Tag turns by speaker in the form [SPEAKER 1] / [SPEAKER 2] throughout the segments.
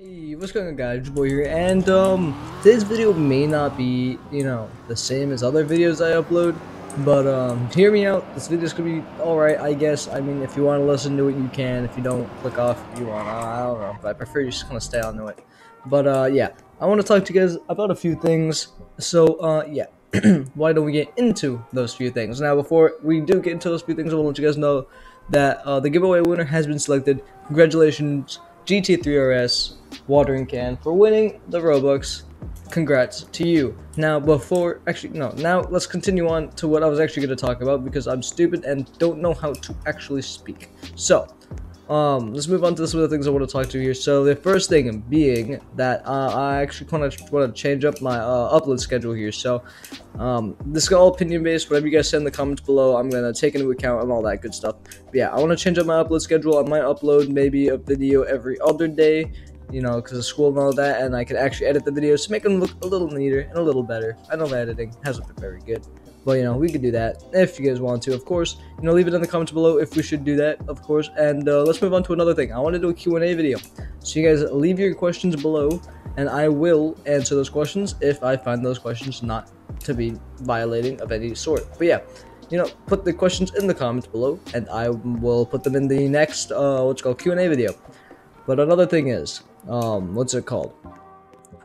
[SPEAKER 1] Hey, what's going on guys, your boy here, and um, today's video may not be, you know, the same as other videos I upload, but um, hear me out, this video's gonna be alright, I guess, I mean, if you want to listen to it, you can, if you don't, click off. If you want, I don't know, but I prefer you just kind of stay on to it, but uh, yeah, I want to talk to you guys about a few things, so uh, yeah, why don't we get into those few things, now before we do get into those few things, I want to let you guys know that uh, the giveaway winner has been selected, congratulations, GT3RS watering can for winning the Robux. Congrats to you. Now, before, actually, no, now let's continue on to what I was actually going to talk about because I'm stupid and don't know how to actually speak. So, um, let's move on to some of the things I want to talk to you here. So the first thing being that uh, I actually kind of want to change up my uh, upload schedule here. So um, this is all opinion based. Whatever you guys say in the comments below, I'm gonna take into account and all that good stuff. But yeah, I want to change up my upload schedule. I might upload maybe a video every other day. You know, because of school and all that, and I can actually edit the videos to make them look a little neater and a little better. I know my editing hasn't been very good. But you know, we could do that if you guys want to, of course. You know, leave it in the comments below if we should do that, of course. And uh, let's move on to another thing. I want to do a Q&A video. So you guys leave your questions below, and I will answer those questions if I find those questions not to be violating of any sort. But yeah, you know, put the questions in the comments below, and I will put them in the next, uh, what's called Q&A video. But another thing is, um, what's it called?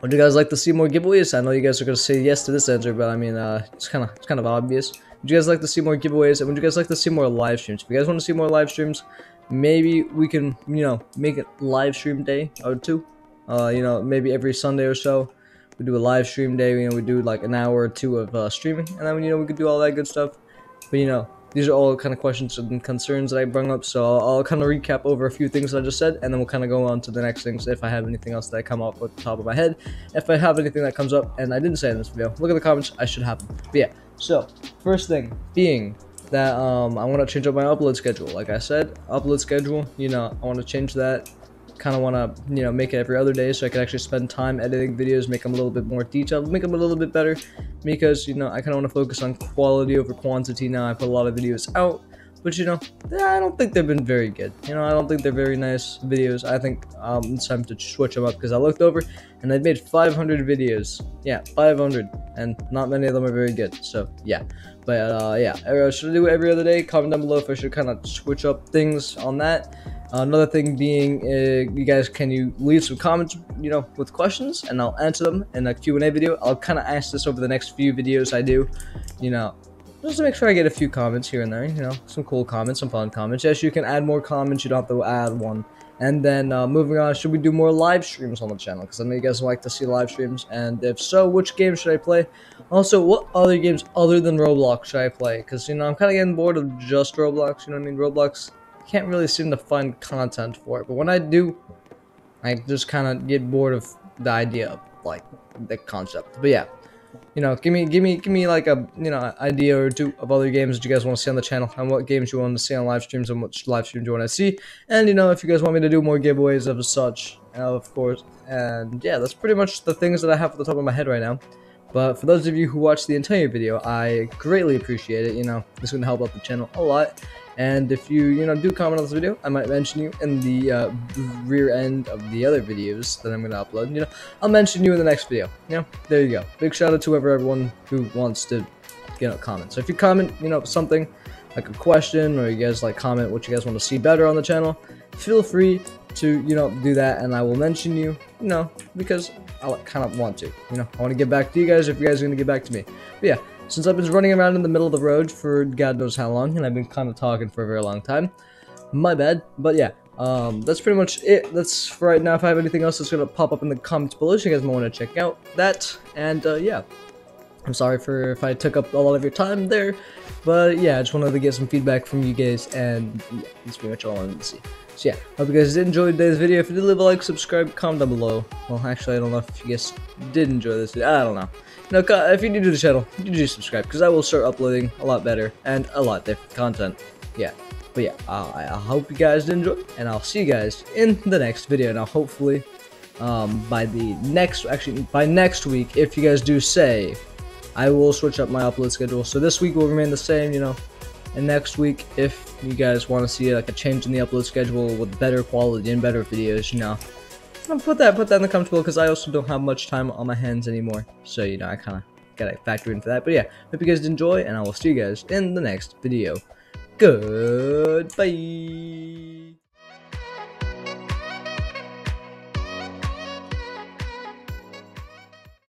[SPEAKER 1] Would you guys like to see more giveaways? I know you guys are gonna say yes to this answer, but I mean, uh, it's kind of it's kind of obvious. Would you guys like to see more giveaways? And would you guys like to see more live streams? If you guys want to see more live streams, maybe we can, you know, make it live stream day or two. Uh, you know, maybe every Sunday or so, we do a live stream day. You know, we do like an hour or two of uh, streaming, and then you know we could do all that good stuff. But you know, these are all kind of questions and concerns that I bring up, so I'll, I'll, kind of recap over a few things that I just said, and then we'll kind of go on to the next things if I have anything else that I come up with the top of my head. If I have anything that comes up and I didn't say in this video, look at the comments, I should have them. But yeah, so first thing being that um, I want to change up my upload schedule. Like I said, upload schedule, you know, I want to change that kind of want to you know make it every other day so I could actually spend time editing videos, make them a little bit more detailed, make them a little bit better because you know I kind of want to focus on quality over quantity now. I put a lot of videos out, but you know I don't think they've been very good. You know I don't think they're very nice videos. I think um, it's time to switch them up because I looked over and I've made 500 videos. Yeah, 500, and not many of them are very good. So yeah, but uh, yeah, should I do it every other day? Comment down below if I should kind of switch up things on that. Another thing being, uh, you guys, can you leave some comments, you know, with questions, and I'll answer them in a Q&A video. I'll kind of ask this over the next few videos I do, you know, just to make sure I get a few comments here and there, you know, some cool comments, some fun comments. Yes, you can add more comments, you don't have to add one. And then uh, moving on, should we do more live streams on the channel? Because I know you guys like to see live streams, and if so, which games should I play? Also, what other games other than Roblox should I play? Because, you know, I'm kind of getting bored of just Roblox, you know what I mean? Roblox can't really seem to find content for it. But when I do, I just kind of get bored of the idea of like the concept. But yeah, you know, give me, give me, give me like a you know idea or two of other games that you guys want to see on the channel, and what games you want to see on live streams, and what live streams you want to see. And you know, if you guys want me to do more giveaways of such, of course. And yeah, that's pretty much the things that I have at the top of my head right now. But for those of you who watched the entire video, I greatly appreciate it. You know, this is going to help out the channel a lot. And if you, you know, do comment on this video, I might mention you in the uh, rear end of the other videos that I'm going to upload. You know, I'll mention you in the next video. You know, there you go. Big shout out to whoever, everyone who wants to, you know, comment. So if you comment, you know, something like a question or you guys like comment what you guys want to see better on the channel, feel free to, you know, do that and I will mention you, you know, because I kind of want to. You know, I want to get back to you guys if you guys are going to get back to me. But yeah, since I've been running around in the middle of the road for God knows how long, and I've been kind of talking for a very long time, my bad. But yeah, um, that's pretty much it. That's for right now. If I have anything else that's going to pop up in the comments below, so you guys might want to check out that. And uh, yeah, I'm sorry for if I took up a lot of your time there. But yeah, I just wanted to get some feedback from you guys, and yeah, that's pretty much all I wanted to see. So yeah, hope you guys did enjoy today's video. If you did leave a like, subscribe, comment down below. Well, actually, I don't know if you guys did enjoy this video. I don't know. No, if you're new to the channel, you do subscribe, because I will start uploading a lot better and a lot different content. Yeah. But yeah, uh, I hope you guys did enjoy, and I'll see you guys in the next video. Now, hopefully, um, by the next, actually, by next week, if you guys do say, I will switch up my upload schedule. So this week will remain the same, you know, and next week, if you guys want to see like a change in the upload schedule with better quality and better videos, you know, I'll put that put that in the comments below because I also don't have much time on my hands anymore. So you know I kind of gotta factor in for that. But yeah, hope you guys enjoy, and I will see you guys in the next video. Goodbye.